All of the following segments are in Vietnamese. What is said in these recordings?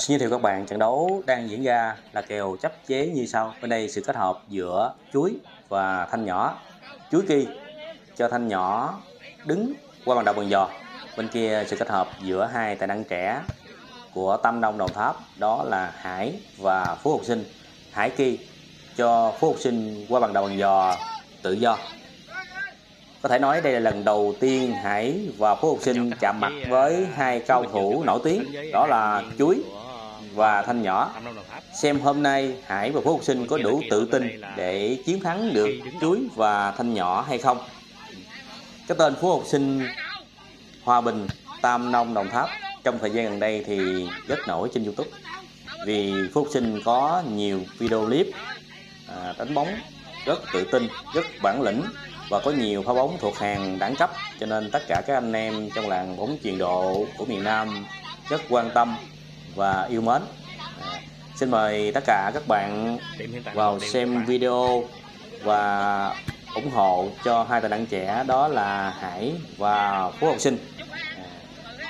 Xin giới thiệu các bạn, trận đấu đang diễn ra là kèo chấp chế như sau. Bên đây sự kết hợp giữa chuối và thanh nhỏ. Chuối kỳ cho thanh nhỏ đứng qua bàn đầu bằng giò. Bên kia sự kết hợp giữa hai tài năng trẻ của Tâm Đông Đồng Tháp, đó là Hải và Phú Học Sinh. Hải kỳ cho Phú Học Sinh qua bàn đầu bằng giò tự do. Có thể nói đây là lần đầu tiên Hải và Phú Học Sinh chạm mặt với hai cao thủ nổi tiếng, đó là Chuối và Thanh Nhỏ. Xem hôm nay Hải và Phú Học Sinh có đủ tự tin để chiến thắng được Chuối và Thanh Nhỏ hay không. Cái tên Phú Học Sinh Hòa Bình, Tam Nông, Đồng Tháp trong thời gian gần đây thì rất nổi trên YouTube. Vì Phú Học Sinh có nhiều video clip à, đánh bóng rất tự tin, rất bản lĩnh và có nhiều pha bóng thuộc hàng đẳng cấp. Cho nên tất cả các anh em trong làng bóng truyền độ của miền Nam rất quan tâm và yêu mến. À, xin mời tất cả các bạn vào xem video và ủng hộ cho hai tài năng trẻ đó là Hải và Phú Học Sinh. À,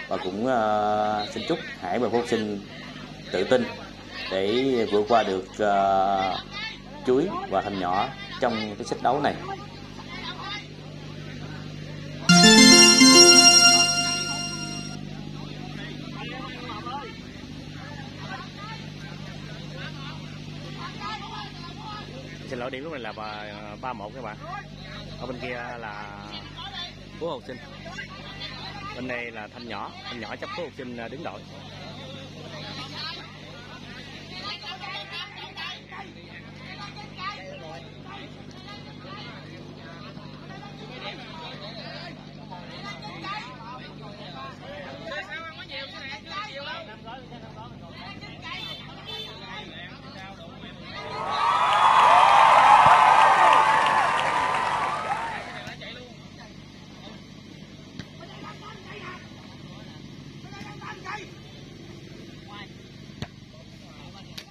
và cũng uh, xin chúc Hải và Phú Học Sinh tự tin để vượt qua được uh, chuối và thành nhỏ trong cái sách đấu này xin lỗi, điểm lúc này là ờ, ba một các bạn ở bên kia là phú học sinh. Bên đây là thanh nhỏ. Thanh nhỏ chấp phú học sinh ờ, đứng đội.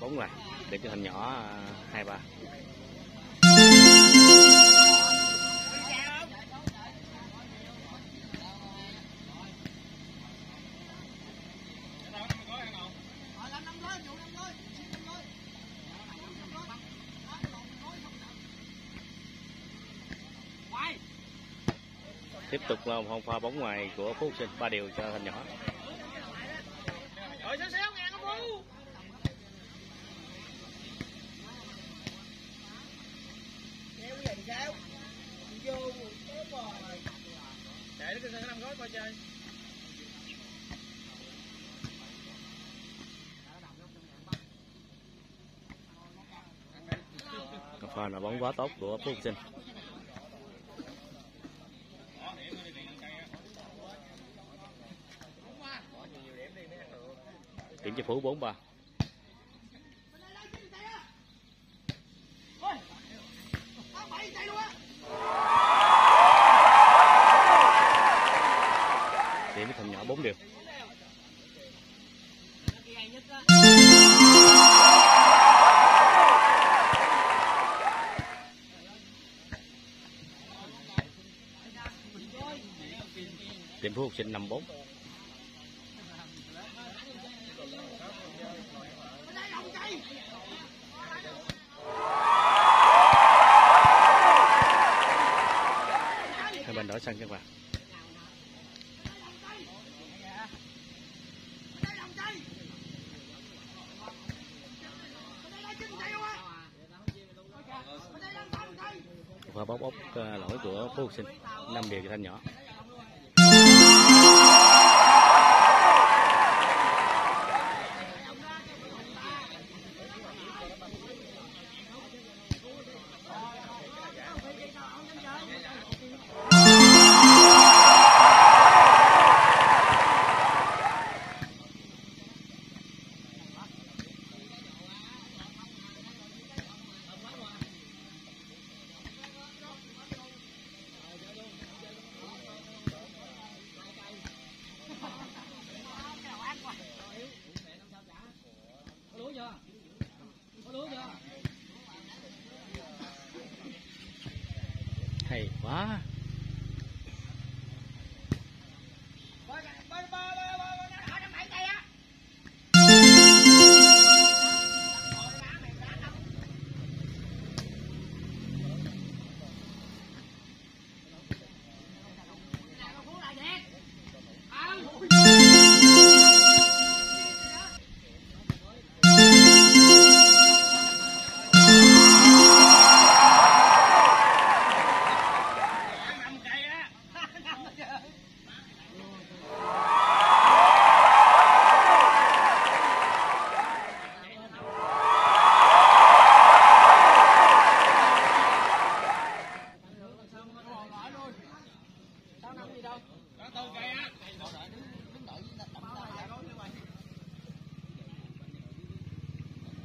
Bóng lại để cho hình nhỏ à, hai, ba. Tiếp tục là một pha bóng ngoài của phú sinh, ba điều cho thành nhỏ. Chạy nó năm gói coi chơi. Pha là bóng quá tốt của Phú Sinh? Điểm cho Phú 4 3 điểm thành nhỏ 4 điều Tiệm phú học sinh 54 hai bên đổi sân các bạn pha bóc ốc ờ, lỗi của phú học sinh. Năm điều cho thanh nhỏ.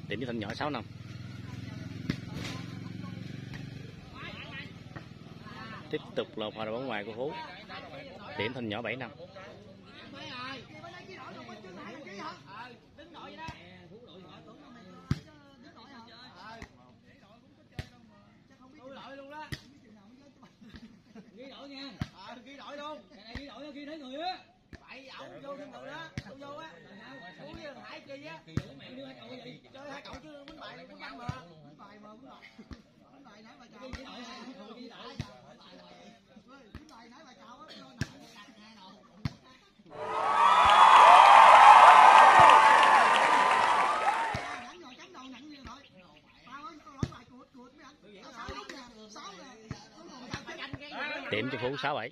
tiệm với thanh nhỏ 6 năm. Tiếp tục là hòa đội bóng ngoài của phú. Điểm thanh nhỏ 7 năm. tiệm cho phú sáu bảy.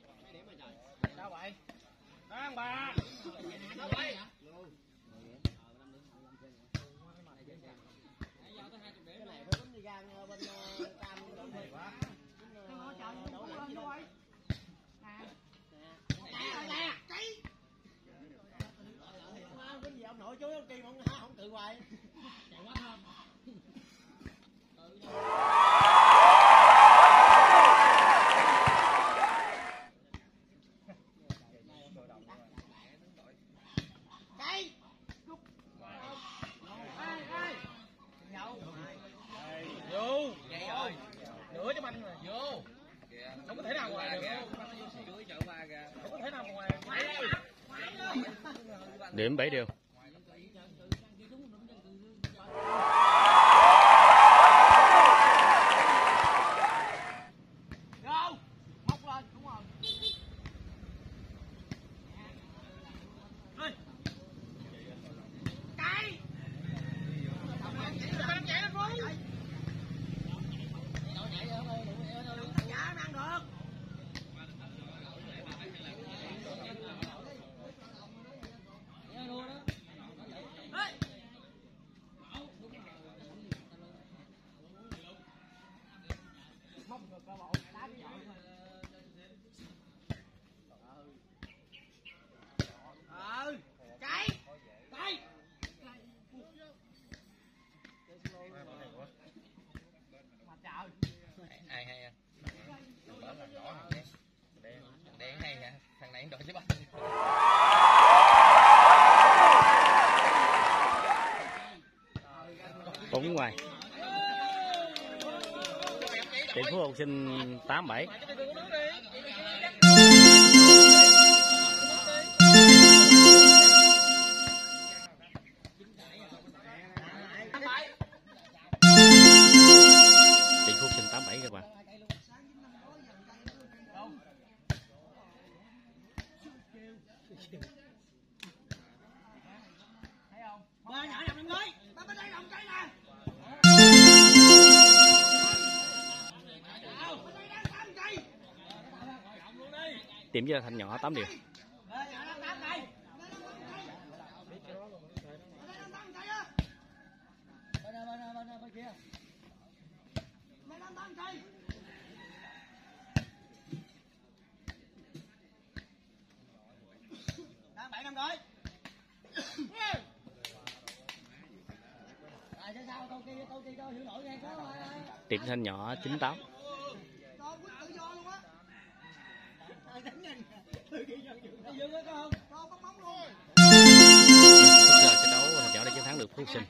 Nội chú ông kỳ mà không tự hoài? chạy quá thơm điểm 7 điều. ai hay anh đỏ thằng đen. Thằng đen hay hả? Thằng này đổi chứ bắt cũng ngoài. Tỷ phú học sinh tám bảy. tiệm với thành nhỏ 8 điểm. Tiệm thanh nhỏ 98 giờ trận đấu thằng chảo đã chiến thắng được phú sinh.